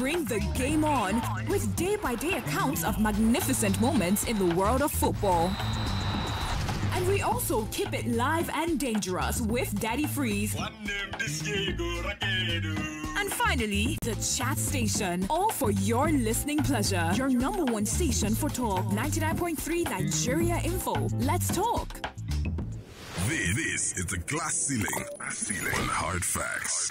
bring the game on with day by day accounts of magnificent moments in the world of football. And we also keep it live and dangerous with Daddy Freeze. And finally, the chat station. All for your listening pleasure. Your number one station for talk 99.3 Nigeria Info. Let's talk. This, is the glass ceiling, glass ceiling on hard facts.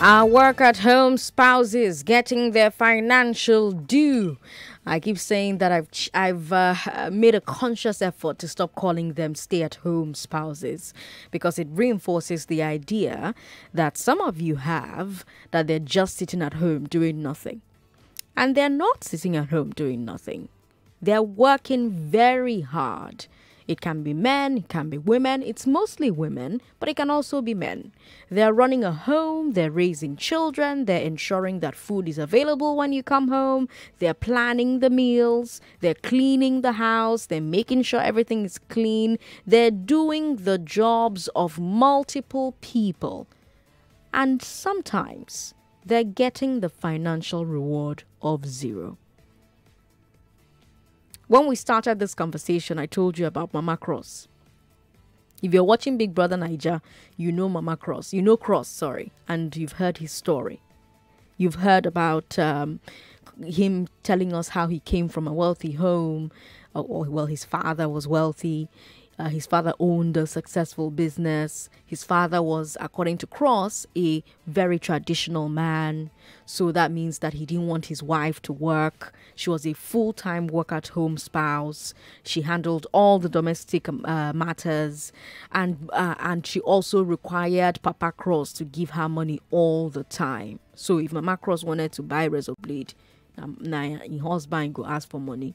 Our work at home spouses getting their financial due. I keep saying that I've I've uh, made a conscious effort to stop calling them stay-at-home spouses because it reinforces the idea that some of you have that they're just sitting at home doing nothing. And they're not sitting at home doing nothing. They're working very hard it can be men, it can be women. It's mostly women, but it can also be men. They're running a home, they're raising children, they're ensuring that food is available when you come home, they're planning the meals, they're cleaning the house, they're making sure everything is clean, they're doing the jobs of multiple people. And sometimes they're getting the financial reward of zero. When we started this conversation, I told you about Mama Cross. If you're watching Big Brother Naija, you know Mama Cross. You know Cross, sorry, and you've heard his story. You've heard about um, him telling us how he came from a wealthy home, or, or well, his father was wealthy. Uh, his father owned a successful business. His father was, according to Cross, a very traditional man. So that means that he didn't want his wife to work. She was a full time work at home spouse. She handled all the domestic um, uh, matters. And, uh, and she also required Papa Cross to give her money all the time. So if Mama Cross wanted to buy razor blade, um, now her husband go ask for money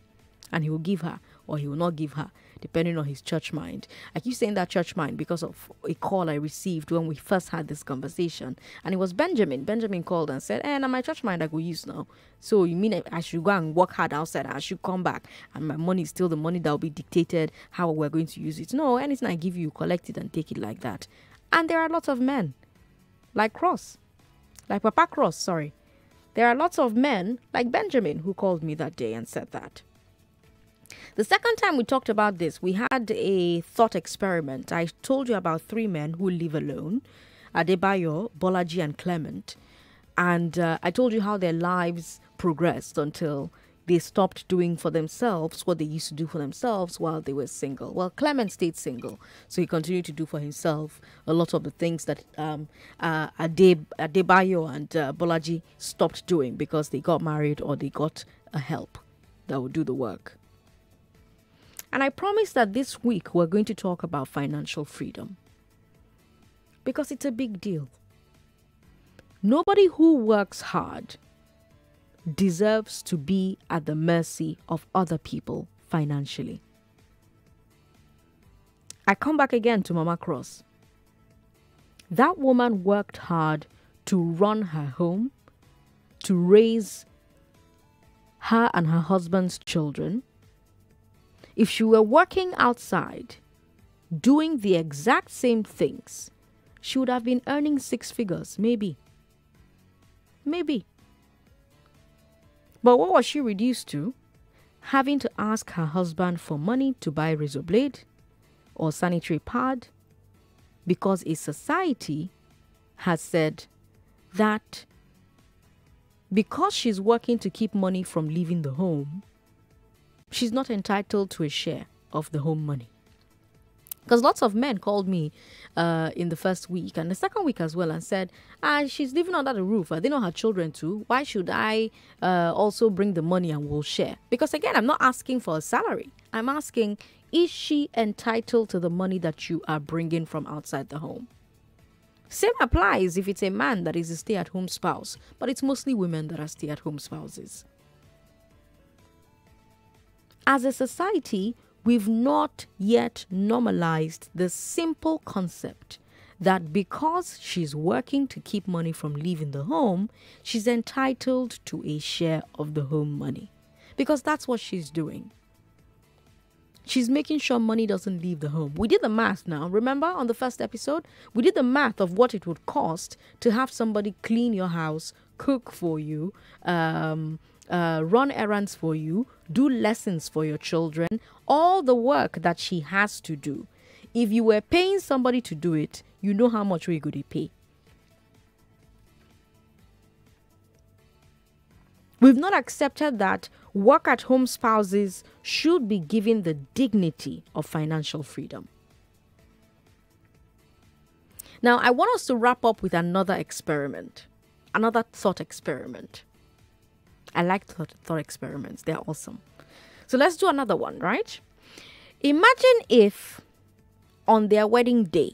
and he will give her or he will not give her depending on his church mind. I keep saying that church mind because of a call I received when we first had this conversation. And it was Benjamin. Benjamin called and said, Eh, now my church mind I go use now. So you mean I should go and work hard outside, I should come back and my money is still the money that will be dictated how we're going to use it. No, anything I give you, collect it and take it like that. And there are lots of men like Cross, like Papa Cross, sorry. There are lots of men like Benjamin who called me that day and said that. The second time we talked about this, we had a thought experiment. I told you about three men who live alone Adebayo, Bolaji, and Clement. And uh, I told you how their lives progressed until they stopped doing for themselves what they used to do for themselves while they were single. Well, Clement stayed single, so he continued to do for himself a lot of the things that um, uh, Ade, Adebayo and uh, Bolaji stopped doing because they got married or they got a help that would do the work. And I promise that this week we're going to talk about financial freedom because it's a big deal. Nobody who works hard deserves to be at the mercy of other people financially. I come back again to Mama Cross. That woman worked hard to run her home, to raise her and her husband's children, if she were working outside, doing the exact same things, she would have been earning six figures, maybe. Maybe. But what was she reduced to? Having to ask her husband for money to buy razor blade or sanitary pad because a society has said that because she's working to keep money from leaving the home, she's not entitled to a share of the home money. Because lots of men called me uh, in the first week and the second week as well and said, ah, she's living under the roof. They know her children too? Why should I uh, also bring the money and we'll share? Because again, I'm not asking for a salary. I'm asking, is she entitled to the money that you are bringing from outside the home? Same applies if it's a man that is a stay at home spouse, but it's mostly women that are stay at home spouses. As a society, we've not yet normalized the simple concept that because she's working to keep money from leaving the home, she's entitled to a share of the home money. Because that's what she's doing. She's making sure money doesn't leave the home. We did the math now. Remember on the first episode? We did the math of what it would cost to have somebody clean your house, cook for you, um, uh, run errands for you, do lessons for your children, all the work that she has to do. If you were paying somebody to do it, you know how much we could pay. We've not accepted that work at home spouses should be given the dignity of financial freedom. Now, I want us to wrap up with another experiment, another thought experiment. I like thought, thought experiments, they're awesome. So let's do another one, right? Imagine if on their wedding day,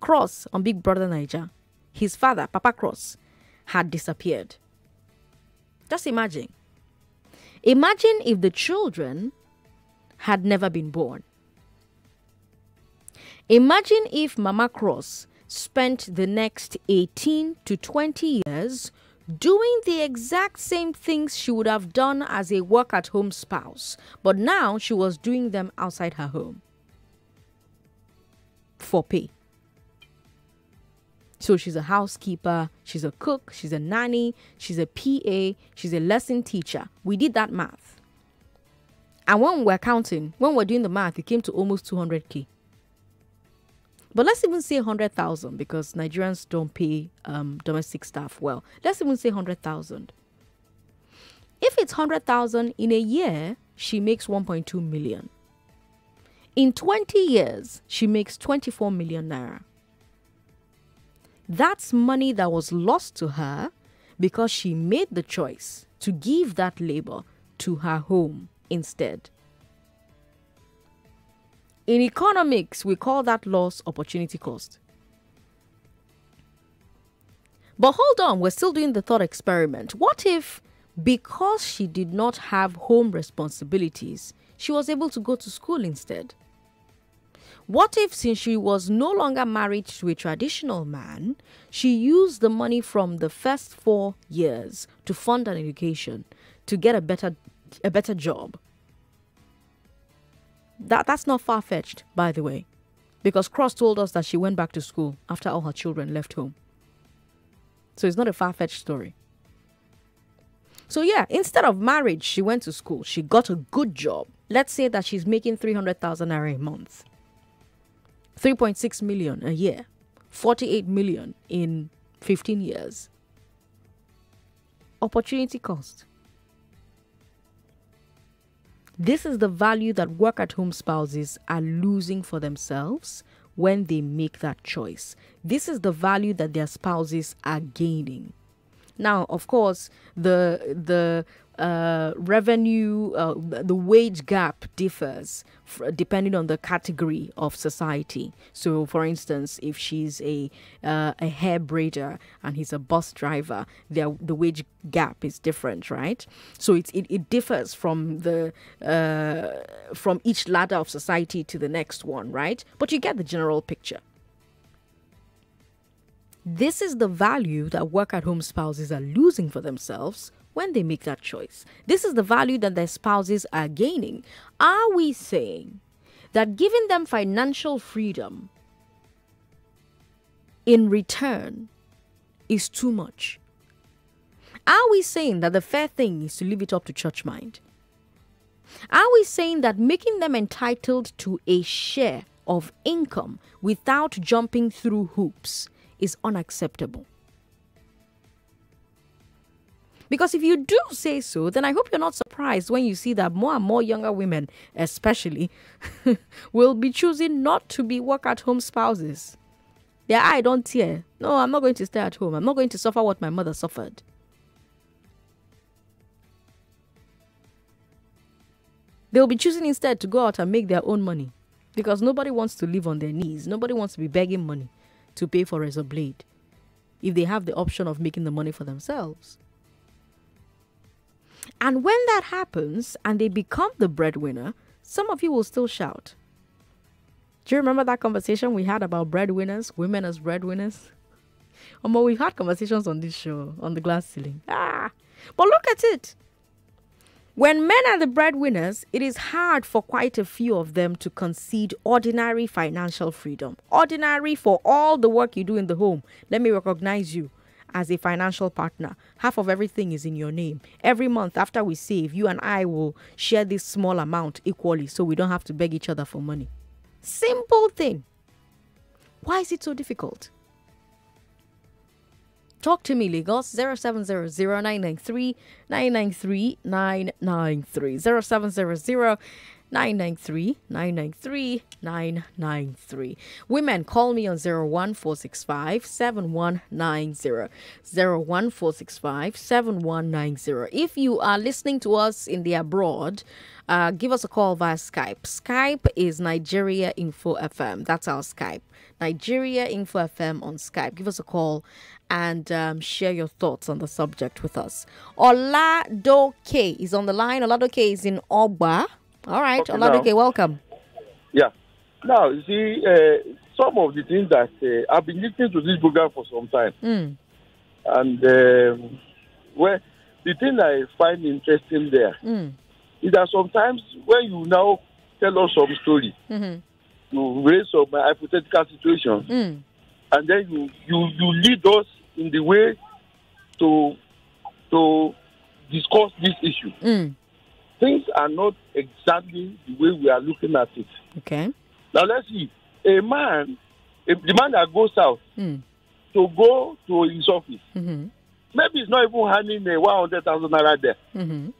Cross on Big Brother Naija, his father, Papa Cross, had disappeared. Just imagine. Imagine if the children had never been born. Imagine if Mama Cross spent the next 18 to 20 years doing the exact same things she would have done as a work at home spouse, but now she was doing them outside her home for pay. So she's a housekeeper, she's a cook, she's a nanny, she's a PA, she's a lesson teacher. We did that math. And when we're counting, when we're doing the math, it came to almost 200k. But let's even say 100,000 because Nigerians don't pay um, domestic staff well. Let's even say 100,000. If it's 100,000 in a year, she makes 1.2 million. In 20 years, she makes 24 million naira. That's money that was lost to her because she made the choice to give that labor to her home instead. In economics, we call that loss opportunity cost. But hold on, we're still doing the thought experiment. What if, because she did not have home responsibilities, she was able to go to school instead? What if, since she was no longer married to a traditional man, she used the money from the first four years to fund an education, to get a better, a better job? That, that's not far fetched, by the way, because Cross told us that she went back to school after all her children left home. So it's not a far fetched story. So, yeah, instead of marriage, she went to school. She got a good job. Let's say that she's making 300,000 naira a month. 3.6 million a year, 48 million in 15 years. Opportunity cost. This is the value that work at home spouses are losing for themselves when they make that choice. This is the value that their spouses are gaining. Now, of course, the the uh, revenue, uh, the wage gap differs depending on the category of society. So, for instance, if she's a uh, a hair braider and he's a bus driver, the the wage gap is different, right? So it it, it differs from the uh, from each ladder of society to the next one, right? But you get the general picture. This is the value that work at home spouses are losing for themselves when they make that choice. This is the value that their spouses are gaining. Are we saying that giving them financial freedom in return is too much? Are we saying that the fair thing is to leave it up to church mind? Are we saying that making them entitled to a share of income without jumping through hoops is unacceptable. Because if you do say so, then I hope you're not surprised when you see that more and more younger women, especially, will be choosing not to be work at home spouses. Their eye don't tear. No, I'm not going to stay at home. I'm not going to suffer what my mother suffered. They'll be choosing instead to go out and make their own money because nobody wants to live on their knees. Nobody wants to be begging money to pay for razor blade if they have the option of making the money for themselves. And when that happens and they become the breadwinner, some of you will still shout. Do you remember that conversation we had about breadwinners, women as breadwinners? Um, we've had conversations on this show, on the glass ceiling. Ah, but look at it. When men are the breadwinners, it is hard for quite a few of them to concede ordinary financial freedom. Ordinary for all the work you do in the home. Let me recognize you as a financial partner. Half of everything is in your name. Every month after we save, you and I will share this small amount equally so we don't have to beg each other for money. Simple thing. Why is it so difficult? Talk to me, Lagos 0700 993 993 993 0700 993 993 993. Women, call me on 01465 7190. 01465 7190. If you are listening to us in the abroad, uh, give us a call via Skype. Skype is Nigeria Info FM. That's our Skype. Nigeria Info FM on Skype. Give us a call and um, share your thoughts on the subject with us. Oladoke is on the line. Oladoke is in Oba. All right, okay, welcome. Yeah. Now, you see, uh, some of the things that uh, I've been listening to this program for some time. Mm. And um, well, the thing I find interesting there mm. is that sometimes when you now tell us some story, mm-hmm. you raise some hypothetical situations, mm. and then you, you, you lead us in the way to to discuss this issue. Things are not exactly the way we are looking at it. Okay. Now let's see. A man, a, the man that goes out mm. to go to his office, mm-hmm. maybe he's not even handing a one hundred thousand naira there. Mm-hmm.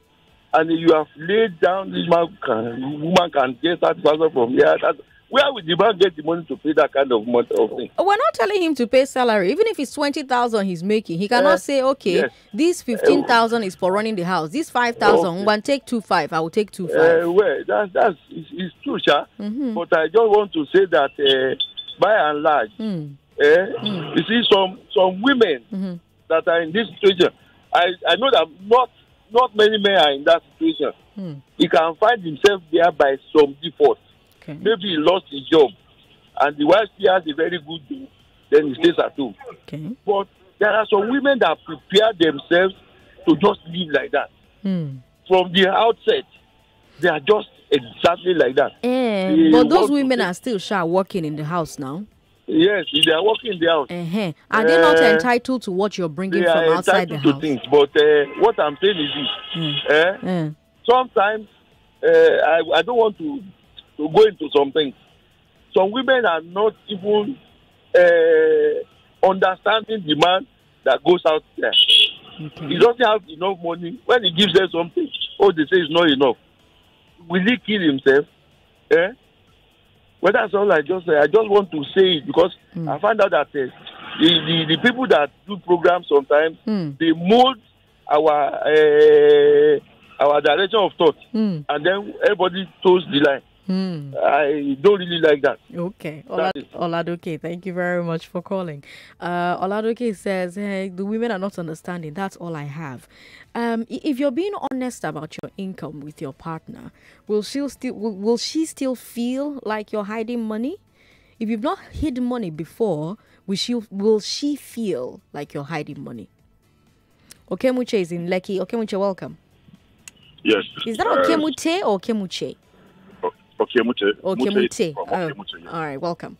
And you have laid down this man can woman can get that thousand from here. That, where would the man get the money to pay that kind of money of thing? We're not telling him to pay salary. Even if it's twenty thousand he's making, he cannot uh, say, okay, yes. this fifteen thousand is for running the house. This five thousand, okay. one take two five. I will take two five. Uh, well, that's that's it's, it's true, sir. Mm-hmm. But I just want to say that uh, by and large, mm. Eh, mm. you see some some women mm-hmm. that are in this situation. I I know that not not many men are in that situation. Mm. He can find himself there by some default. Okay. Maybe he lost his job, and the wife still has a very good job. Then he stays at home. Okay. But there are some women that prepare themselves to just live like that. Mm. From the outset, they are just exactly like that. Eh, but those women are still shy working in the house now. Yes, they are working in the house. Uh-huh. Are they not Eh, entitled to what you're bringing from outside the entitled house? to things, but uh, what I'm saying is Mm. this: eh, Eh. sometimes uh, I, I don't want to to go into some things. Some women are not even uh, understanding the man that goes out there. Okay. He doesn't have enough money. When he gives them something, oh, they say it's not enough. Will he kill himself? Eh? Well, that's all I just say. I just want to say it because Mm. I found out that uh, the, the the people that do programs sometimes Mm. they mold our uh, our direction of thought, Mm. and then everybody toes the line. Mm. I don't really like that. Okay. That Olad- is- Oladoke, thank you very much for calling. Uh, Oladoke says, hey, the women are not understanding. That's all I have. Um, if you're being honest about your income with your partner, will she still will, will she still feel like you're hiding money? If you've not hid money before, will she will she feel like you're hiding money? Okemuche is in Lekki. Okemuche, welcome. Yes. Is that uh, Okemute or Okemuche? Okay. Okemute. From Oh, yes. all right, welcome.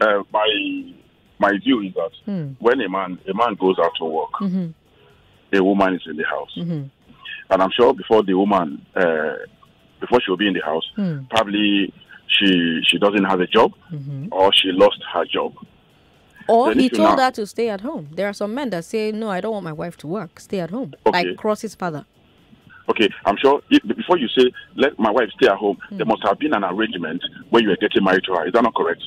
Uh, my my view is that Hmm. when a man a man goes out to work, Mhm. a woman is in the house, Mhm. and I'm sure before the woman uh, before she will be in the house, Hmm. probably she she doesn't have a job Mhm. or she lost her job. Or Then he told now- her to stay at home. There are some men that say, "No, I don't want my wife to work. Stay at home." Okay. Like Cross's father. Okay, I'm sure if, before you say let my wife stay at home, Hmm. there must have been an arrangement when you were getting married to her. Is that not correct?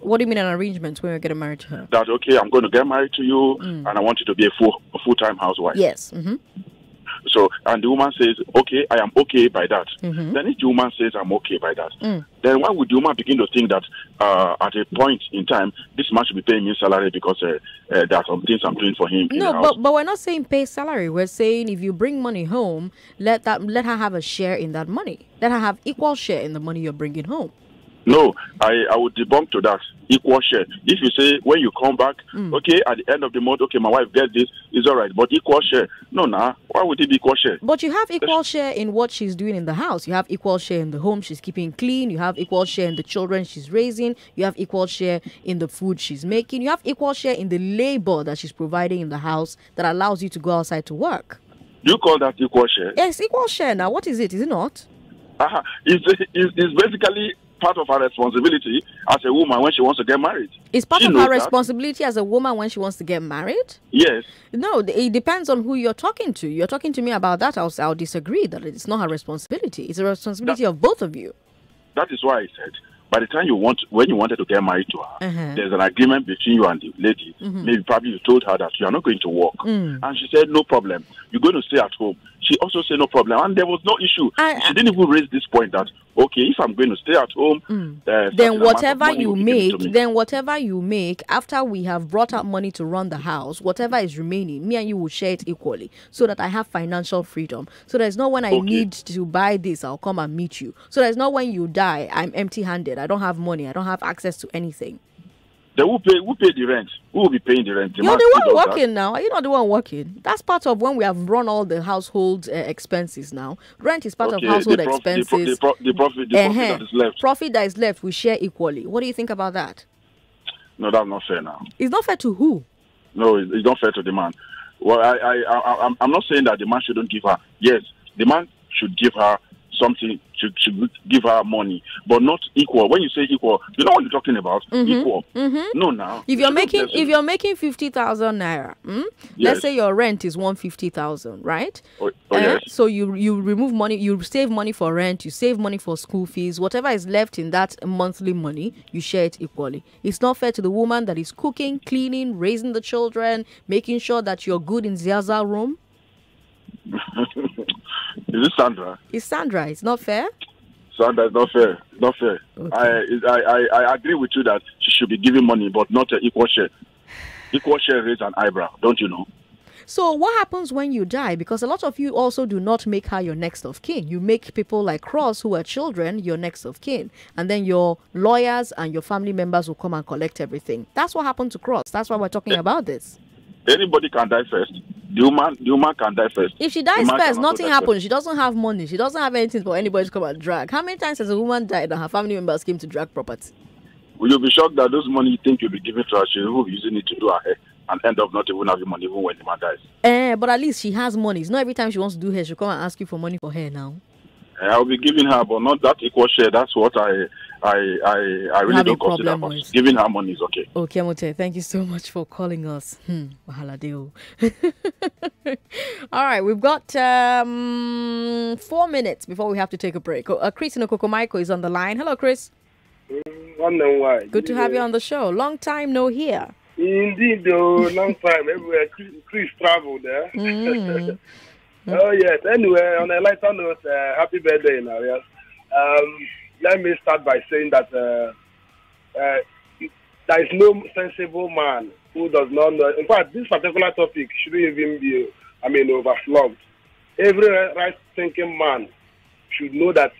What do you mean an arrangement when you're getting married to her? That okay, I'm going to get married to you, Hmm. and I want you to be a full a full time housewife. Yes. Mm-hmm. So, and the woman says, okay, I am okay by that. Mhm. Then if the woman says, I'm okay by that, Mm. then why would the woman begin to think that uh, at a point in time, this man should be paying me salary because uh, uh, there are some things I'm doing for him No, but but we're not saying pay salary. We're saying if you bring money home, let that let her have a share in that money. Let her have equal share in the money you're bringing home. No, I, I would debunk to that equal share. If you say when you come back, Mm. okay, at the end of the month, okay, my wife gets this, it's all right, but equal share. No, nah, why would it be equal share? But you have equal share in what she's doing in the house. You have equal share in the home she's keeping clean. You have equal share in the children she's raising. You have equal share in the food she's making. You have equal share in the labor that she's providing in the house that allows you to go outside to work. Do you call that equal share? Yes, equal share. Now, what is it? Is it not? Uh-huh. It's, it's, it's basically part of her responsibility as a woman when she wants to get married. It's part She of her that. responsibility as a woman when she wants to get married. Yes. No, it depends on who you're talking to. You're talking to me about that. I'll, I'll disagree that it's not her responsibility. It's a responsibility of both of you. That is why I said by the time you want when you wanted to get married to her, Uh-huh. there's an agreement between you and the lady. Mm-hmm. Maybe probably you told her that you are not going to work. Mm. And she said, No problem. You're going to stay at home. She also said no problem. And there was no issue. I- she didn't even raise this point that okay, if I'm going to stay at home, uh, Mm. then whatever you will be given to make then whatever you make after we have brought out money to run the house whatever is remaining me and you will share it equally so that i have financial freedom so there's not when i Okay. need to buy this i'll come and meet you so there's not when you die i'm empty handed i don't have money i don't have access to anything Then who pay who pay the rent? Who will be paying the rent? The you're the one does that? working now are you not the one working that's part of when we have run all the household uh, expenses now rent is part Okay, of household the, prof- the, pro- expenses the, pro- the profit, the profit Uh-huh. that is left. profit that is left we share equally what do you think about that No, that's not fair now. it's not fair to who No, it's, not fair to the man. Well, I, I, I, I'm, I'm not saying that the man shouldn't give her. Yes, the man should give her something, should, should give her money, but not equal. When you say equal, you know what you're talking about? Equal. No, now. Mm-hmm. If you're making if you're making fifty thousand naira, mm, let's say your rent is one fifty thousand, right? Oh, oh, Eh, yes. So you you remove money, you save money for rent, you save money for school fees, whatever is left in that monthly money, you share it equally. It's not fair to the woman that is cooking, cleaning, raising the children, making sure that you're good in Zaza room. Is it Sandra? It's Sandra. It's not fair. Sandra, it's not fair. It's not fair. Okay. I, I, I, I agree with you that she should be giving money, but not an equal share. Equal share raise an eyebrow, don't you know? So what happens when you die? Because a lot of you also do not make her your next of kin. You make people like Cross, who are children, your next of kin, and then your lawyers and your family members will come and collect everything. That's what happened to Cross. That's why we're talking about this. Anybody can die first. The woman, the woman can die first. If she dies first, nothing happens. She doesn't have money. She doesn't have anything for anybody to come and drag. How many times has a woman died and her family members came to drag property? Will you be shocked that those money you think you'll be giving to her, she will be using it to do her hair and end up not even having money even when the man dies? Eh, but at least she has money. It's not every time she wants to do hair, she'll come and ask you for money for hair now. And I'll be giving her, but not that equal share. That's what I, I, I, I really have a don't consider. problem But with. giving her money is okay. Okay, Mote, thank you so much for calling us. Hmm. All right, we've got um, four minutes before we have to take a break. Uh, Chris Michael is on the line. Hello, Chris. Wonder why. Good to have you on the show. Long time no here. Indeed, though, long time everywhere. Chris, Chris traveled there. Mm. oh yes. Anyway, on a lighter note, uh, happy birthday, Narias. Um, let me start by saying that uh, uh, there is no sensible man who does not know. In fact, this particular topic shouldn't even be, I mean, overflowed. Every right-thinking man should know that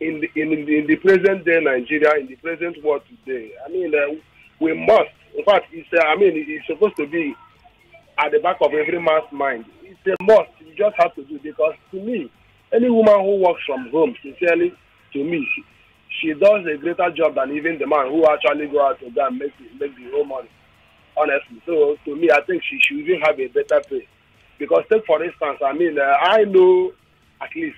in the, in, the, in the present day Nigeria, in the present world today, I mean, uh, we must. In fact, it's, uh, I mean, it's supposed to be at the back of every man's mind. It's a must. You just have to do because to me, any woman who works from home, sincerely, to me, she, she does a greater job than even the man who actually go out to go and make the, make the whole money. Honestly, so to me, I think she should even have a better pay. Because take for instance, I mean, uh, I know at least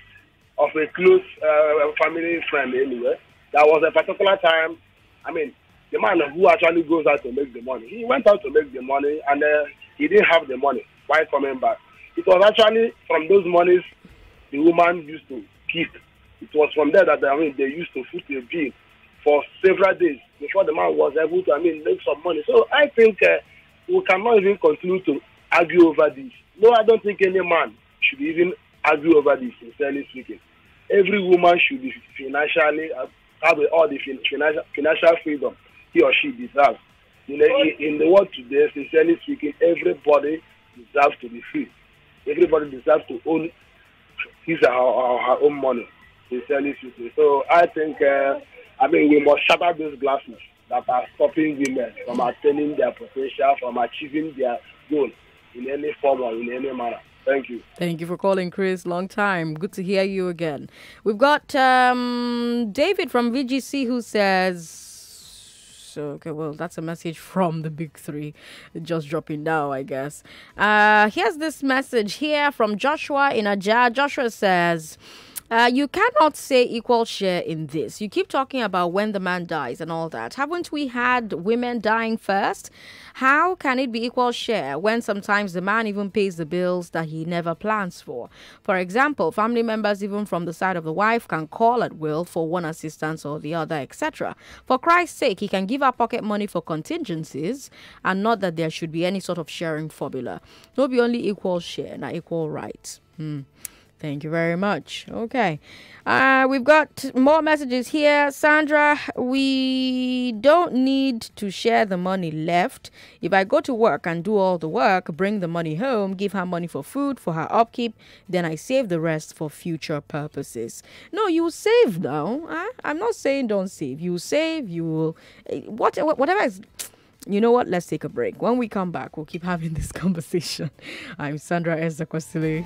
of a close uh, family friend anyway. There was a particular time, I mean, the man who actually goes out to make the money, he went out to make the money and uh, he didn't have the money while coming back. It was actually from those monies the woman used to keep. It was from there that I mean they used to foot a bill for several days before the man was able to I mean make some money. So I think uh, we cannot even continue to argue over this. No, I don't think any man should even argue over this. Sincerely speaking, every woman should be financially uh, have all the financial financial freedom he or she deserves. In the, in the world today, sincerely speaking, everybody deserves to be free. Everybody deserves to own his or her, her own money. Sincerely speaking. So I think uh, I mean, we must shatter those glasses that are stopping women from attaining their potential, from achieving their goal in any form or in any manner. Thank you. Thank you for calling, Chris. Long time. Good to hear you again. We've got um, David from VGC who says. Okay, well, that's a message from the big three. Just dropping now, I guess. Uh, here's this message here from Joshua in Aja. Joshua says. Uh, you cannot say equal share in this. You keep talking about when the man dies and all that. Haven't we had women dying first? How can it be equal share when sometimes the man even pays the bills that he never plans for? For example, family members, even from the side of the wife, can call at will for one assistance or the other, etc. For Christ's sake, he can give her pocket money for contingencies and not that there should be any sort of sharing formula. No be only equal share, not equal rights. Hmm. Thank you very much. Okay. Uh, we've got more messages here. Sandra, we don't need to share the money left. If I go to work and do all the work, bring the money home, give her money for food, for her upkeep, then I save the rest for future purposes. No, you save now. Huh? I'm not saying don't save. You save, you will. eh, What, whatever is. You know what? Let's take a break. When we come back, we'll keep having this conversation. I'm Sandra Ezekwesili.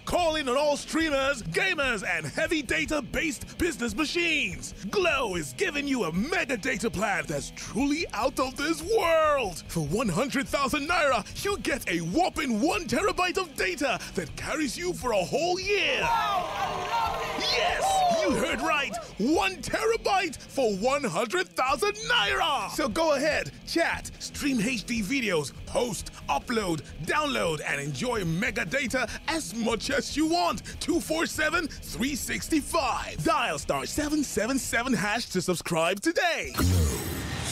On all streamers, gamers, and heavy data based business machines. Glo is giving you a mega data plan that's truly out of this world. For 100,000 naira, you get a whopping 1 terabyte of data that carries you for a whole year. Wow, Yes, you heard right. 1 terabyte for 100,000 naira. So go ahead, chat, stream HD videos, post, upload, download, and enjoy mega data as much as you want. 247 365. Dial star 777 hash to subscribe today.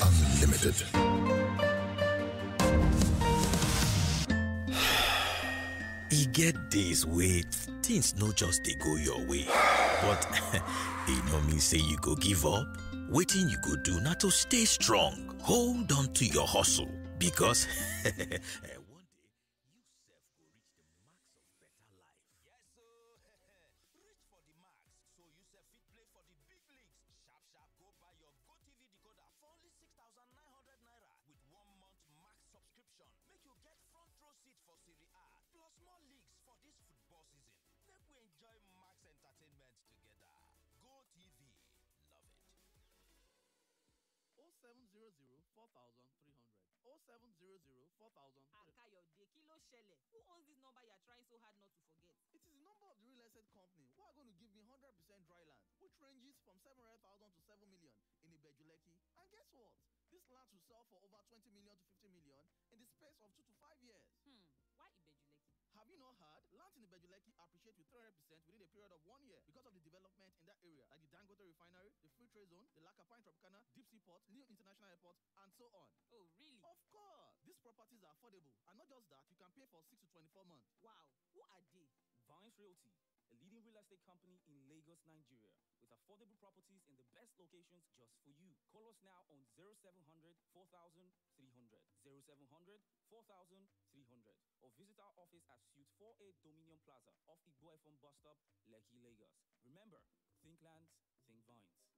Unlimited. e get days wey things no just dey go your way but e no mean say you go give up wetin you go do na to stay strong hold on to your hustle because Who owns this number you are trying so hard not to forget? It is the number of the real estate company who are going to give me 100% dry land, which ranges from 700,000 to 7 million in Ibejuleki. And guess what? This land will sell for over 20 million to 50 million in the space of 2 to 5 years. Hmm, why Ibejuleki? Have you not heard? Land in Ibejuleki appreciate with 300% within a period of one year because of the development in that area, like the Dangote refinery, the Free Trade Zone, the La Campagne Tropicana, Deep Sea Port, New International Airport, and so on. Oh, really? Of course, these properties are affordable, and not just that, you can pay for 6 to 24 months. Wow, who are they? Vines Realty, a leading real estate company in Lagos, Nigeria, with affordable properties in the best locations just for you. Call us now on 0700 4300, 0700 4300, or visit our office at Suite 48 Dominion Plaza off Igbo Efon bus stop, Lekki, Lagos. Remember, think lands, think vines.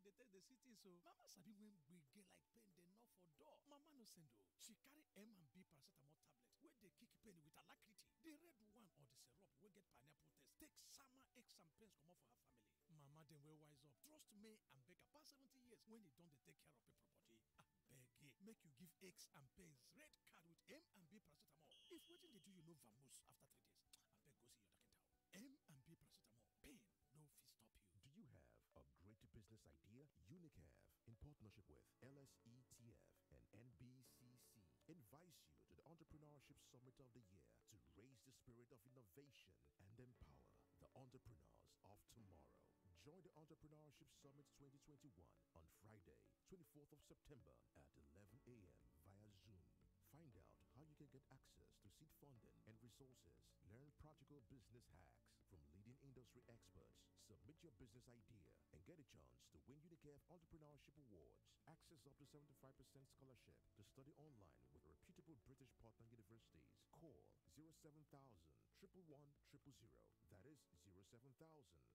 She dey take dey see things o mama sabi when gbege like pain dey knock for door. Mama no send o she carry m and b paracetamol tablet wey dey kick pain with alacrity. The red one or the syrup wey get pineapple taste take sama aches and pains comot for her family. Mama dem wey wise up. Trust me and beg her pass seventy years when e don dey take care of people body. Abeg make you give aches and pains red card with m and b paracetamol. If wetin dey do you no vamoose after three days abeg partnership with LSETF and NBCC, invites you to the Entrepreneurship Summit of the Year to raise the spirit of innovation and empower the entrepreneurs of tomorrow. Join the Entrepreneurship Summit 2021 on Friday, 24th of September at 11 a.m. via Zoom. Find out how you can get access to seed funding and resources. Learn practical business hacks from leading industry experts. Submit your business idea get a chance to win UNICEF Entrepreneurship Awards. Access up to 75% scholarship to study online with reputable British partner universities. Call 07000 111 000. That is 07000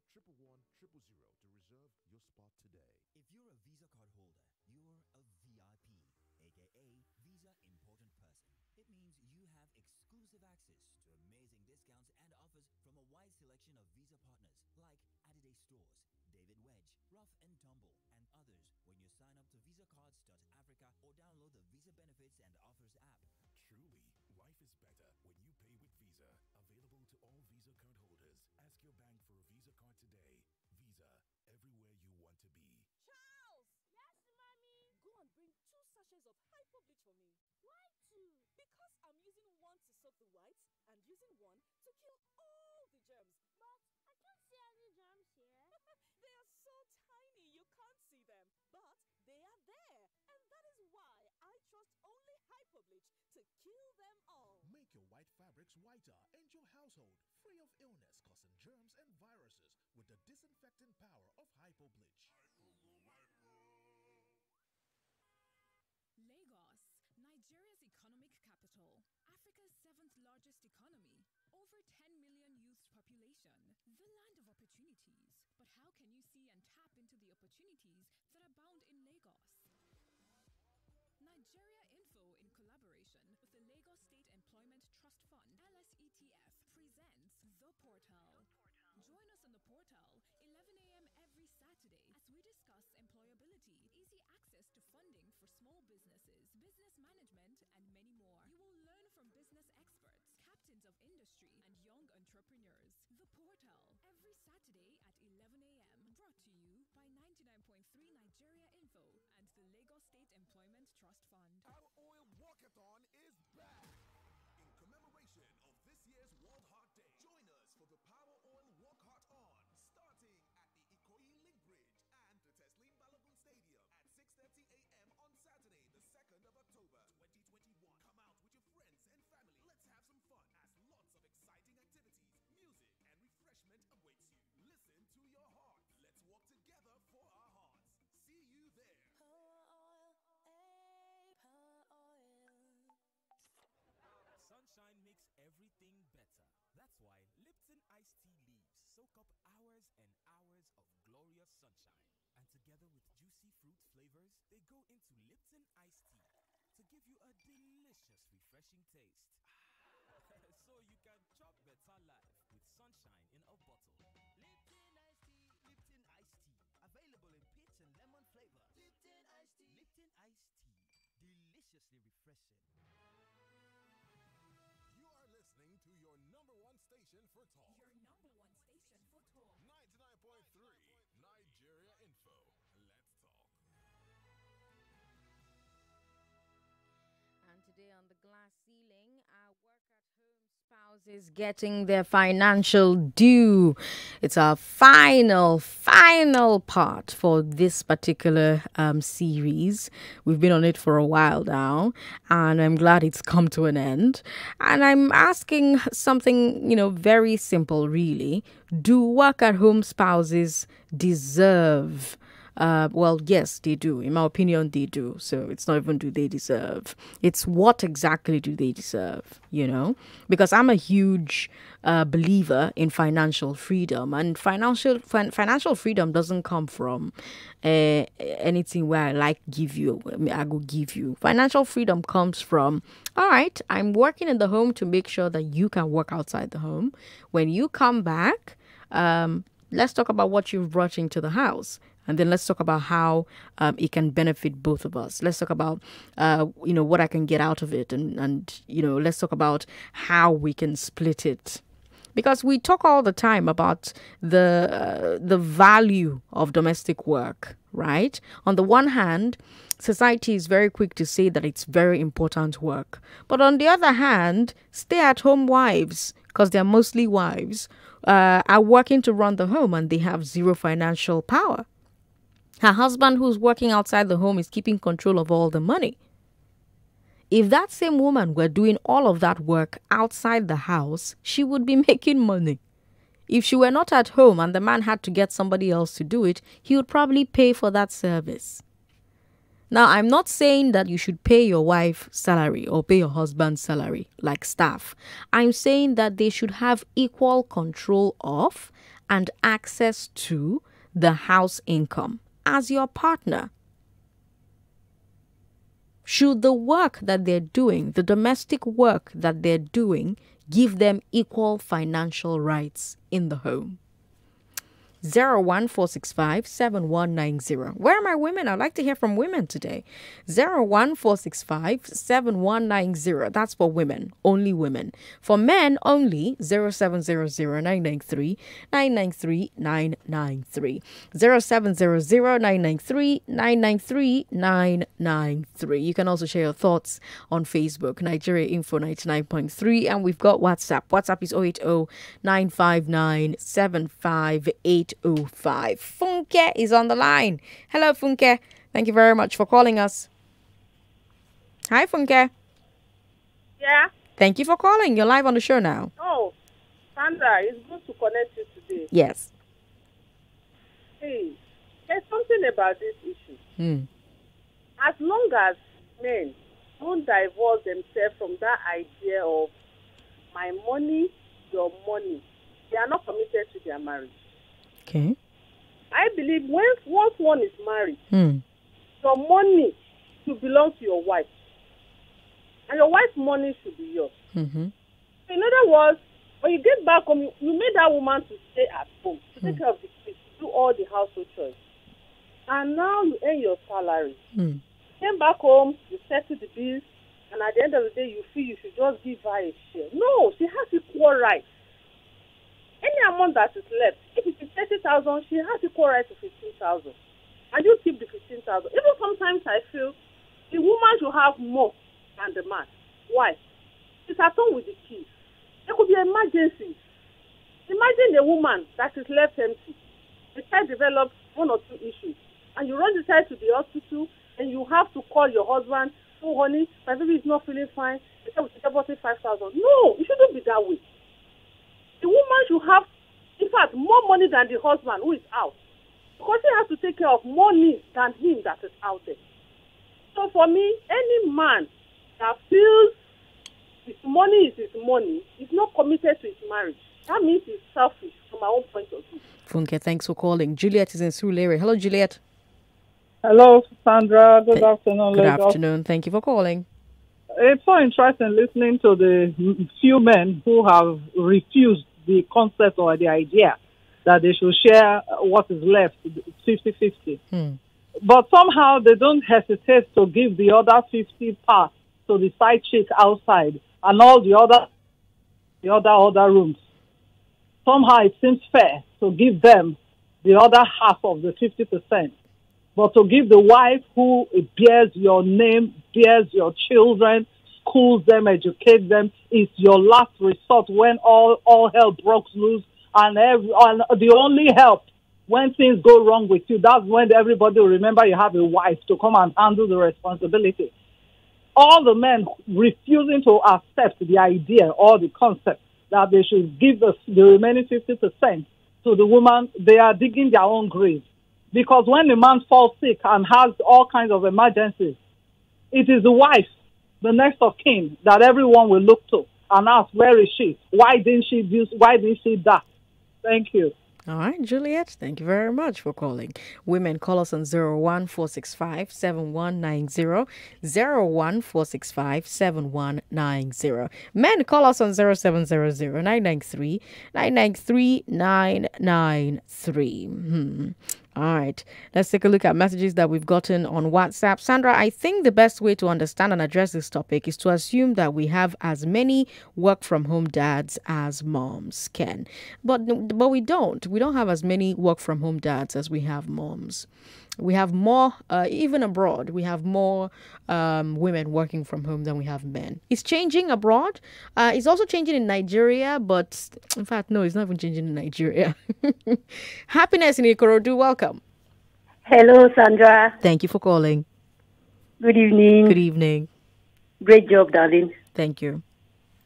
111 000 to reserve your spot today. If you're a Visa card holder, you're a VIP, aka Visa Important Person. It means you have exclusive access to amazing discounts and offers from a wide selection of Visa partners like Adidas Stores, David Wedge, Rough and Tumble, and others when you sign up to VisaCards.Africa or download the Visa Benefits and Offers app. Truly, life is better when you pay with Visa. Available to all Visa card holders. Ask your bank for a Visa card today. Visa, everywhere you want to be. Charles! Yes, mommy? Go and bring two sachets of hypo bleach for me. Why two? Because I'm using one to soak the whites and using one to kill all the germs. Hypo to kill them all. Make your white fabrics whiter and your household free of illness causing germs and viruses with the disinfecting power of Hypo Bleach. Lagos, Nigeria's economic capital, Africa's seventh largest economy, over 10 million youth population, the land of opportunities. But how can you see and tap into the opportunities that abound in Lagos? Nigeria Info, in collaboration with the Lagos State Employment Trust Fund, LSETF, presents The Portal. Join us on the portal 11 a.m. every Saturday as we discuss employability, easy access to funding for small businesses, business management, and many more. You will learn from business experts, captains of industry, and young entrepreneurs. The portal every Saturday at 11 a.m. Brought to you by 99.3 Nigeria Info and the Lagos State Employment Trust Fund. Walkathon is makes everything better. That's why Lipton iced tea leaves soak up hours and hours of glorious sunshine. And together with juicy fruit flavors, they go into Lipton iced tea to give you a delicious, refreshing taste. so you can chop better life with sunshine in a bottle. Lipton iced tea, Lipton iced tea. Available in peach and lemon flavor. Lipton iced tea. Lipton iced tea. Deliciously refreshing. Your number one station for talk. Your number one station for talk. 99.3 Nigeria Info. Let's talk. And today on the glass ceiling, our work at home spouses getting their financial due. It's our final, final part for this particular um, series. We've been on it for a while now, and I'm glad it's come to an end. And I'm asking something, you know, very simple, really. Do work at home spouses deserve? Uh, well, yes, they do. In my opinion, they do. So it's not even do they deserve. It's what exactly do they deserve, you know? Because I'm a huge uh, believer in financial freedom. And financial fin- financial freedom doesn't come from uh, anything where I like give you, I go give you. Financial freedom comes from, all right, I'm working in the home to make sure that you can work outside the home. When you come back, um, let's talk about what you've brought into the house and then let's talk about how um, it can benefit both of us let's talk about uh, you know what i can get out of it and and you know let's talk about how we can split it because we talk all the time about the uh, the value of domestic work right? On the one hand, society is very quick to say that it's very important work. But on the other hand, stay at home wives, because they're mostly wives, uh, are working to run the home and they have zero financial power. Her husband, who's working outside the home, is keeping control of all the money. If that same woman were doing all of that work outside the house, she would be making money. If she were not at home and the man had to get somebody else to do it, he would probably pay for that service. Now, I'm not saying that you should pay your wife salary or pay your husband salary like staff. I'm saying that they should have equal control of and access to the house income as your partner. Should the work that they're doing, the domestic work that they're doing, give them equal financial rights in the home? 01465 7190. Where are my women? I'd like to hear from women today. 01465 7190. That's for women, only women. For men, only 0700 993 993 993. 0700 993 993 993. You can also share your thoughts on Facebook, Nigeria Info 99.3. And we've got WhatsApp. WhatsApp is 080 959 758 805. Funke is on the line. Hello, Funke. Thank you very much for calling us. Hi, Funke. Yeah. Thank you for calling. You're live on the show now. Oh, Sandra, it's good to connect you today. Yes. Hey, there's something about this issue. Hmm. As long as men don't divorce themselves from that idea of my money, your money, they are not committed to their marriage. Okay. I believe when once one is married, Hmm. your money should belong to your wife, and your wife's money should be yours. Mm-hmm. In other words, when you get back home, you, you made that woman to stay at home, to take care of the kids, do all the household chores, and now you earn your salary. Hmm. Came back home, you settle the bills, and at the end of the day, you feel you should just give her a share. No, she has equal rights. Any amount that is left, if it is thirty thousand, she has equal right to fifteen thousand, and you keep the fifteen thousand. Even sometimes I feel the woman should have more than the man. Why? It's at home with the kids. There could be emergencies. Imagine a woman that is left empty. The child develops one or two issues, and you run the child to the hospital, and you have to call your husband. Oh, honey, my baby is not feeling fine. We should deposit five thousand. No, it shouldn't be that way. The woman should have, in fact, more money than the husband who is out, because he has to take care of more needs than him that is out there. So for me, any man that feels his money is his money is not committed to his marriage. That means he's selfish from my own point of view. Funke, thanks for calling. Juliet is in Surulere. Hello, Juliet. Hello, Sandra. Good afternoon, Good Lagos. afternoon. Thank you for calling. It's so interesting listening to the few men who have refused the concept or the idea that they should share what is left 50 50. Hmm. But somehow they don't hesitate to give the other 50 parts to the side chick outside and all the other the other other rooms. Somehow it seems fair to give them the other half of the 50%. But to give the wife who bears your name, bears your children, schools them, educates them, It's your last resort when all, all hell breaks loose and, every, and the only help when things go wrong with you, that's when everybody will remember you have a wife to come and handle the responsibility. All the men refusing to accept the idea or the concept that they should give the, the remaining 50% to the woman, they are digging their own grave. Because when the man falls sick and has all kinds of emergencies, it is the wife, the next of kin, that everyone will look to and ask, where is she? Why didn't she do, why didn't she that? Thank you. All right, Juliet, thank you very much for calling. Women, call us on 01465 7190. 01465 7190. Men, call us on 0700 993 993 993. Hmm. All right, let's take a look at messages that we've gotten on WhatsApp. Sandra, I think the best way to understand and address this topic is to assume that we have as many work from home dads as moms can. But but we don't. We don't have as many work from home dads as we have moms. We have more, uh, even abroad, we have more um, women working from home than we have men. It's changing abroad. Uh, it's also changing in Nigeria, but in fact, no, it's not even changing in Nigeria. Happiness in Ikorodu, welcome. Hello, Sandra. Thank you for calling. Good evening. Good evening. Great job, darling. Thank you.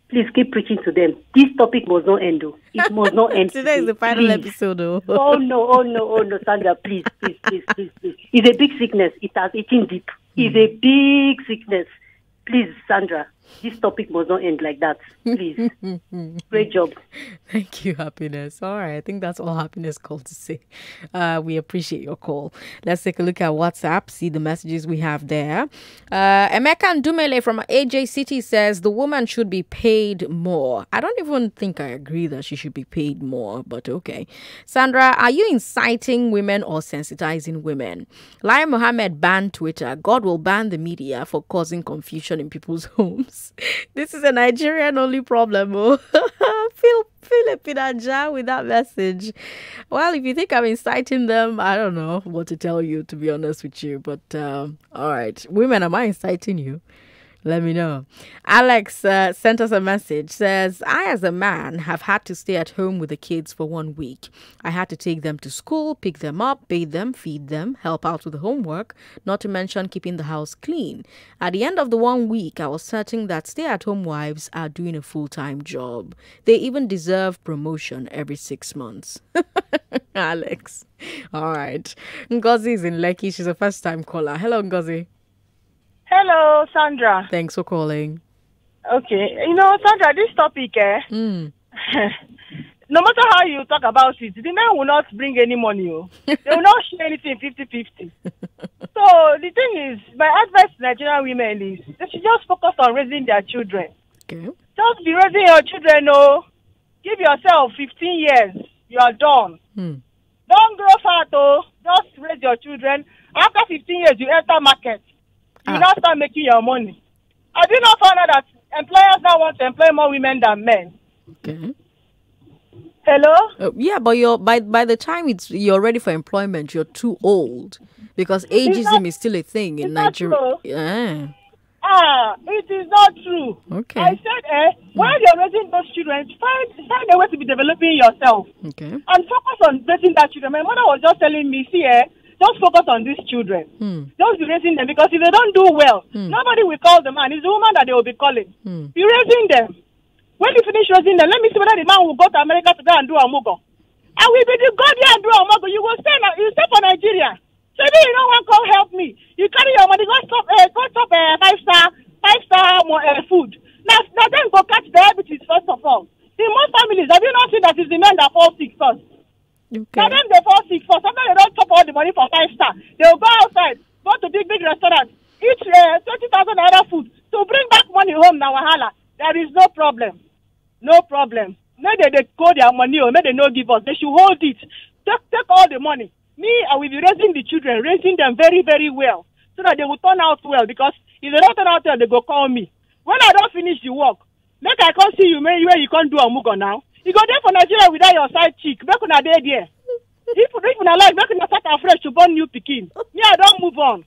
Please keep preaching to them. This topic must not end. Though. It must not end. Today is the final please. episode, though. oh no! Oh no! Oh no, Sandra! Please, please, please, please, please. It's a big sickness. It has eaten deep. It's a big sickness. Please, Sandra. This topic must not end like that. Please. Great job. Thank you, Happiness. All right, I think that's all Happiness called to say. Uh, we appreciate your call. Let's take a look at WhatsApp, see the messages we have there. Uh, Emeka Ndumele from AJ City says the woman should be paid more. I don't even think I agree that she should be paid more, but okay. Sandra, are you inciting women or sensitizing women? Lai Mohammed banned Twitter. God will ban the media for causing confusion in people's homes. This is a Nigerian only problem. Oh. Feel Philip Aja with that message. Well, if you think I'm inciting them, I don't know what to tell you, to be honest with you. But um, all right, women, am I inciting you? Let me know. Alex uh, sent us a message. Says, I, as a man, have had to stay at home with the kids for one week. I had to take them to school, pick them up, bathe them, feed them, help out with the homework, not to mention keeping the house clean. At the end of the one week, I was certain that stay at home wives are doing a full time job. They even deserve promotion every six months. Alex. All right. Ngozi is in Lekki. She's a first time caller. Hello, Ngozi. Hello, Sandra. Thanks for calling. Okay, you know, Sandra, this topic, eh, Mm. no matter how you talk about it, the men will not bring any money. Oh. they will not share anything 50 50. so the thing is, my advice to Nigerian women is they should just focus on raising their children. Okay. Just be raising your children, oh. Give yourself 15 years, you are done. Hmm. Don't grow fat, oh. Just raise your children. After 15 years, you enter market. You now start making your money. Have you not found out that employers now want to employ more women than men? Okay. Hello? Uh, yeah, but you're by by the time it's you're ready for employment, you're too old because ageism is still a thing in Nigeria. Yeah. Ah, it is not true. Okay. I said, eh, while you're raising those children, find find a way to be developing yourself Okay. and focus on raising that children. My mother was just telling me, see, eh, just focus on these children. Hmm. Just be raising them because if they don't do well, Hmm. nobody will call the man. It's the woman that they will be calling. Hmm. Be raising them. When you finish raising them, let me see whether the man will go to America to go and do a mugo. I will be the God here and do a mugo. You will stay, you stay for Nigeria. So if you don't want to come help me, you carry your money, go stop, uh, go stop uh, five star, five star uh, food. Now, now then go catch diabetes first of all. In most families, have you not seen that it's the men that fall sick first? Okay. Them they fall sick first. Sometimes they don't chop all the money for five star. They will go outside, go to big big restaurants, eat uh, twenty thousand naira food to bring back money home. Now wahala, there is no problem, no problem. Make they, they go their money or make they no give us. They should hold it. Take take all the money. Me, I will be raising the children, raising them very very well, so that they will turn out well. Because if they don't turn out well, they go call me. When I don't finish the work, make I come see you. Make where you can't do a mugo now. You go there for Nigeria without your side chick. Make una dey there. if if una like make una start afresh to born new pikin me i don move on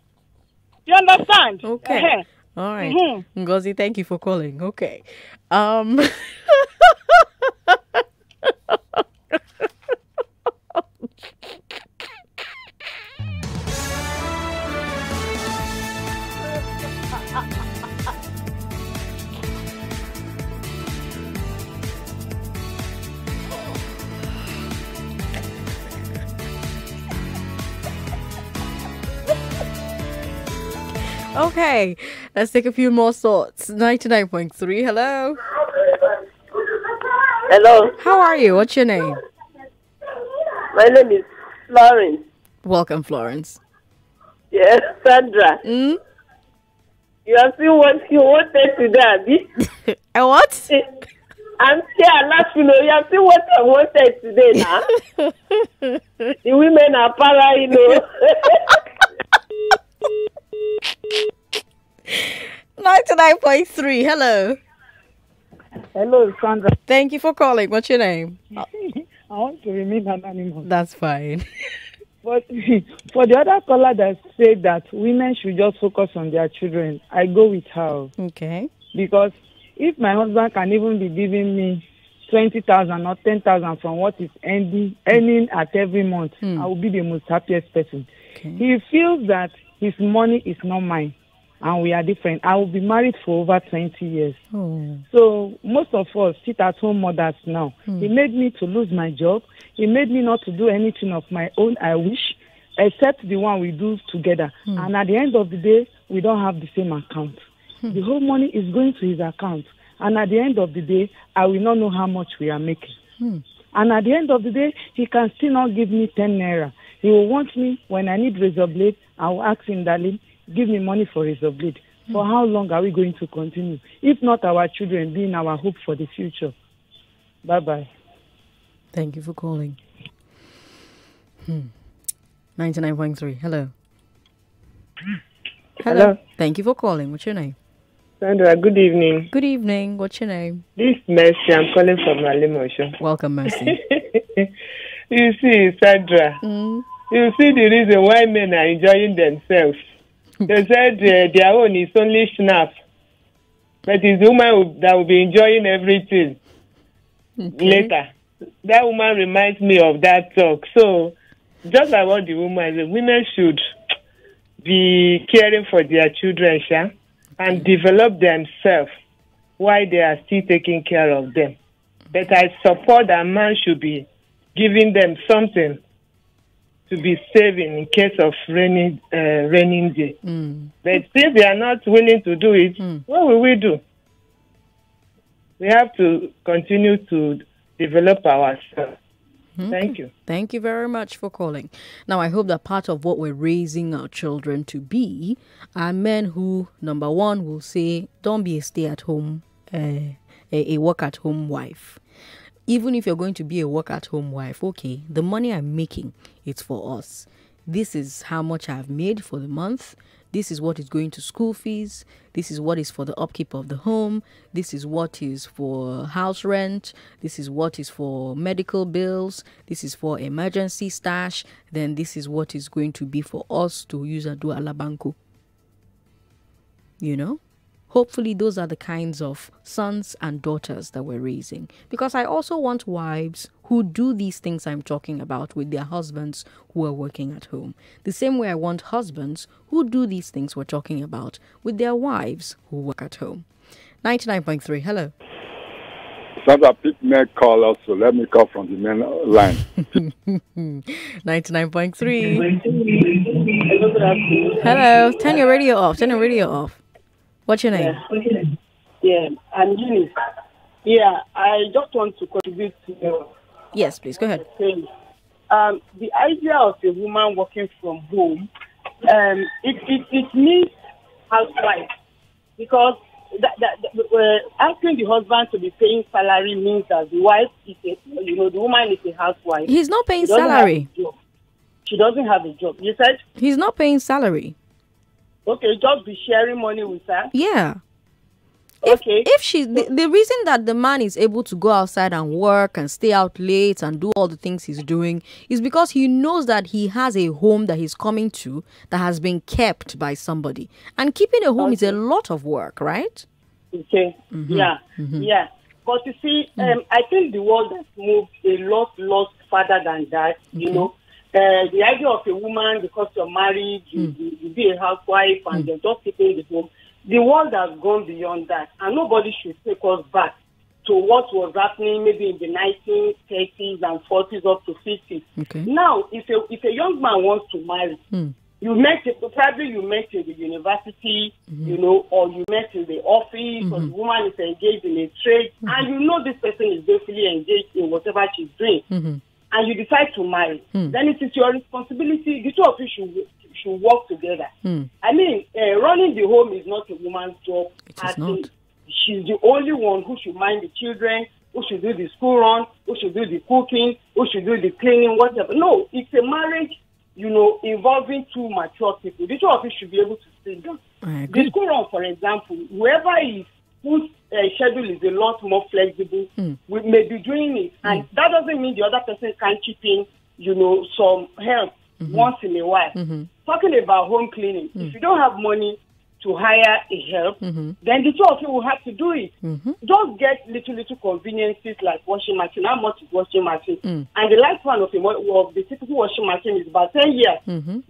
you understand. Okay. Ehen. All right. Mhm. Ngozi, thank you for calling. Okay. Um Okay, let's take a few more thoughts. 99.3, hello. Hello. How are you? What's your name? My name is Florence. Welcome, Florence. Yes, Sandra. Mm? You have seen what you wanted today, Abi? And what? I'm here laughing. oh. You have seen what I wanted today now. the women are para, you know. 99.3, hello. Hello, Sandra. Thank you for calling. What's your name? I want to remain anonymous. That's fine. But for the other caller that said that women should just focus on their children, I go with her. Okay. Because if my husband can even be giving me twenty thousand or ten thousand from what is earning earning at every month, hmm. I will be the most happiest person. He feels that his money is not mine and we are different. I will be married for over twenty years. Oh. So most of us sit at home mothers now. Hmm. He made me to lose my job. He made me not to do anything of my own. I wish, except the one we do together. Hmm. And at the end of the day, we don't have the same account. Hmm. The whole money is going to his account. And at the end of the day, I will not know how much we are making. And at the end of the day, he can still not give me 10 naira. He will want me when I need razor blade. I will ask him, darling, give me money for razor blade. For how long are we going to continue? If not our children being our hope for the future. Bye bye. Thank you for calling. Hmm. 99.3. Hello. Hello. Thank you for calling. What's your name? Sandra, good evening. Good evening. What's your name? This is Mercy. I'm calling from Alimosho. Welcome, Mercy. you see, Sandra, you see the reason why men are enjoying themselves. They said uh, their own is only snap, but it's the woman who- that will be enjoying everything later. That woman reminds me of that talk. So, just like what the woman said, women should be caring for their children, Sha, and develop themselves while they are still taking care of them. But I support that man should be giving them something to be saving in case of raining uh, raining day. But since they are not willing to do it, what will we do? We have to continue to develop ourselves. Thank you. Thank you very much for calling. Now, I hope that part of what we're raising our children to be are men who, number one, will say, don't be a stay at home, uh, a, a work at home wife. Even if you're going to be a work at home wife, okay, the money I'm making, it's for us. This is how much I've made for the month. This is what is going to school fees. This is what is for the upkeep of the home. This is what is for house rent. This is what is for medical bills. This is for emergency stash. Then this is what is going to be for us to use and do alabanco. You know? Hopefully, those are the kinds of sons and daughters that we're raising. Because I also want wives who do these things I'm talking about with their husbands who are working at home. The same way I want husbands who do these things we're talking about with their wives who work at home. 99.3, hello. Sandra, pick me call also. Let me call from the main line. 99.3. Hello, turn your radio off. Turn your radio off. What's your name? Yeah, I'm Eunice. Yeah, I just want to contribute to your Yes, please, go ahead. Um, the idea of a woman working from home, um, it, it, it means housewife because that, that, that, uh, asking the husband to be paying salary means that the wife is a, you know, the woman is a housewife. He's not paying She salary. She doesn't have a job. You said, He's not paying salary. Okay, just be sharing money with her. Yeah. Okay. If she, the, the reason that the man is able to go outside and work and stay out late and do all the things he's doing is because he knows that he has a home that he's coming to that has been kept by somebody. And keeping a home is a lot of work, right? Okay. Mm-hmm. Yeah. Mm-hmm. Yeah. But you see, mm. um, I think the world has moved a lot, lot further than that. You mm-hmm. know, uh, the idea of a woman because you're married, you, hmm. you, you be a housewife, and hmm. you're just keeping the home. The world has gone beyond that, and nobody should take us back to what was happening maybe in the 1930s and 40s up to 50s. Okay. Now, if a if a young man wants to marry, hmm. you met it, probably you met in the university, mm-hmm. you know, or you met in the office, or the mm-hmm. woman is engaged in a trade, and mm-hmm. you know this person is basically engaged in whatever she's doing, and you decide to marry, then it is your responsibility. The two of you should should work together. I mean, uh, running the home is not a woman's job. It is not. She's the only one who should mind the children, who should do the school run, who should do the cooking, who should do the cleaning, whatever. No, it's a marriage, you know, involving two mature people. The two of you should be able to sit down. The school run, for example, whoever is whose uh, schedule is a lot more flexible, hmm. we may be doing it, hmm. and that doesn't mean the other person can't chip in, you know, some help mm-hmm. once in a while. Mm-hmm. Talking about home cleaning, if hmm. you don't have money to hire a help, mm-hmm. then the two of you will have to do it. Just get little little conveniences like washing machine. How much is washing machine? Mm. And the lifespan of, a, of the typical washing machine is about ten years.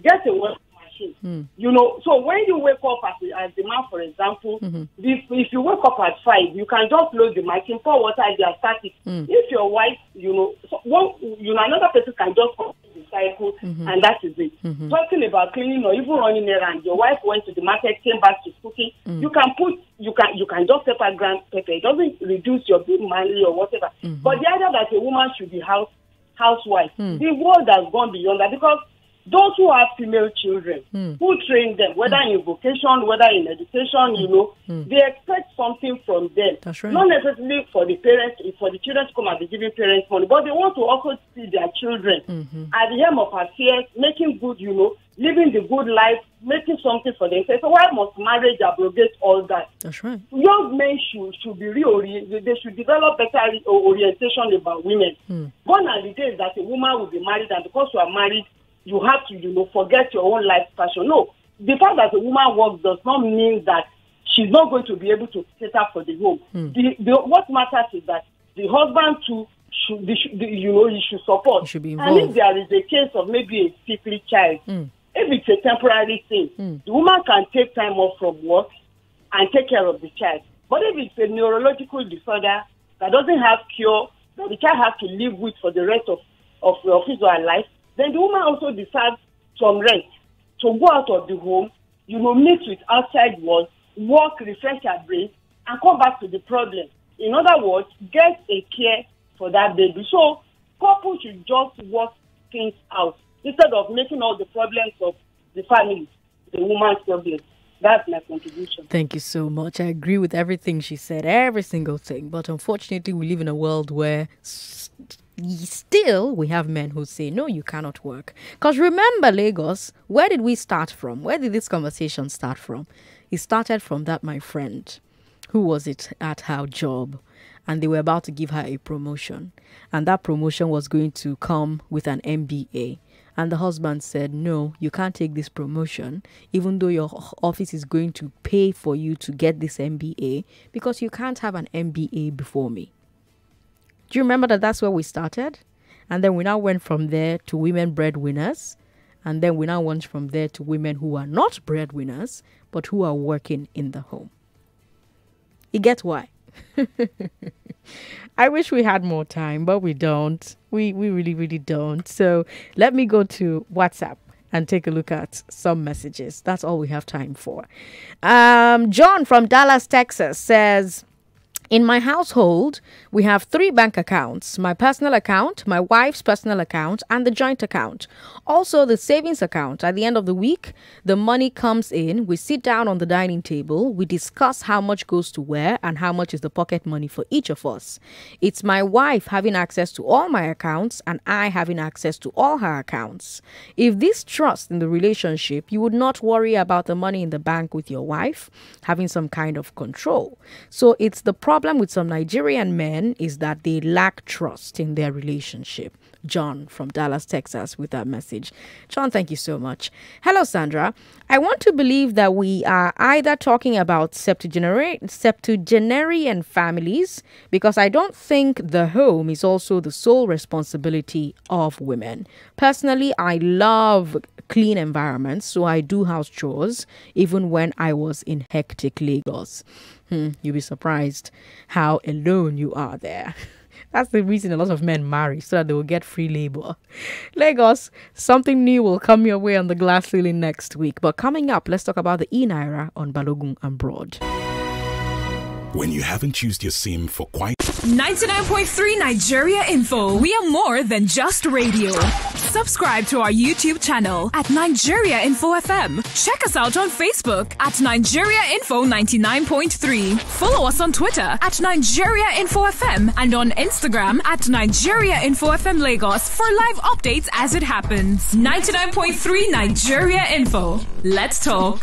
Get a washing machine. You know, so when you wake up as, as the man, for example, mm-hmm. if, if you wake up at five, you can just load the machine, pour water, and you start it. If your wife, you know, so one, you know, another person can just complete the cycle, mm-hmm. and that is it. Mm-hmm. Talking about cleaning or even running errands, your wife went to the market, came back to cooking. Mm. You can put, you can, you can just pepper ground pepper. It doesn't reduce your big money or whatever. But the idea that a woman should be house housewife, mm. the world has gone beyond that because those who have female children hmm. who train them, whether in vocation, whether in education, you know, hmm. Hmm. they expect something from them. That's right. Not necessarily for the parents, for the children to come and be giving parents money, but they want to also see their children mm-hmm. at the helm of affairs, making good, you know, living the good life, making something for themselves. So why must marriage abrogate all that? That's right. young men should should be reoriented. They should develop better orientation about women. Gone are the days that a woman will be married, and because you are married, you have to, you know, forget your own life passion. No, the fact that a woman works does not mean that she's not going to be able to cater for the home. Hmm. The, the what matters is that the husband too should, the, the, you know, he should support. He should be involved. and if there is a case of maybe a sickly child, hmm. if it's a temporary thing, hmm. the woman can take time off from work and take care of the child. But if it's a neurological disorder that doesn't have cure, that the child has to live with for the rest of, of, of his or her life, then the woman also decides some rent to go out of the home, you know, meet with outside world, work, refresh her brain, and come back to the problem. In other words, get a care for that baby. So couples should just work things out instead of making all the problems of the family the woman's problem. That's my contribution. Thank you so much. I agree with everything she said, every single thing. But unfortunately, we live in a world where still we have men who say, no, you cannot work. Because remember, Lagos, where did we start from? Where did this conversation start from? It started from that, my friend. Who was it at her job? And they were about to give her a promotion. And that promotion was going to come with an MBA. And the husband said, No, you can't take this promotion, even though your office is going to pay for you to get this MBA, because you can't have an MBA before me. Do you remember that that's where we started? And then we now went from there to women breadwinners. And then we now went from there to women who are not breadwinners, but who are working in the home. You get why? I wish we had more time, but we don't. We we really really don't. So let me go to WhatsApp and take a look at some messages. That's all we have time for. Um, John from Dallas, Texas says. In my household, we have three bank accounts my personal account, my wife's personal account, and the joint account. Also, the savings account. At the end of the week, the money comes in. We sit down on the dining table. We discuss how much goes to where and how much is the pocket money for each of us. It's my wife having access to all my accounts and I having access to all her accounts. If this trust in the relationship, you would not worry about the money in the bank with your wife having some kind of control. So it's the problem with some Nigerian men is that they lack trust in their relationship. John from Dallas, Texas, with that message. John, thank you so much. Hello, Sandra. I want to believe that we are either talking about septuagenarian, septuagenarian families, because I don't think the home is also the sole responsibility of women. Personally, I love clean environments, so I do house chores even when I was in hectic Lagos. Hmm, you'll be surprised how alone you are there. That's the reason a lot of men marry, so that they will get free labor. Lagos, something new will come your way on the glass ceiling next week. But coming up, let's talk about the e Naira on Balogun and Broad. When you haven't used your SIM for quite 99.3 Nigeria Info. We are more than just radio. Subscribe to our YouTube channel at Nigeria Info FM. Check us out on Facebook at Nigeria Info 99.3. Follow us on Twitter at Nigeria Info FM and on Instagram at Nigeria Info FM Lagos for live updates as it happens. 99.3 Nigeria Info. Let's talk.